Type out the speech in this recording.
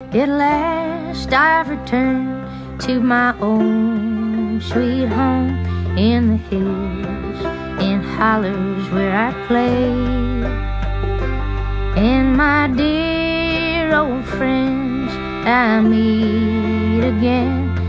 At last I've returned to my own sweet home in the hills and hollers where I play. And my dear old friends I meet again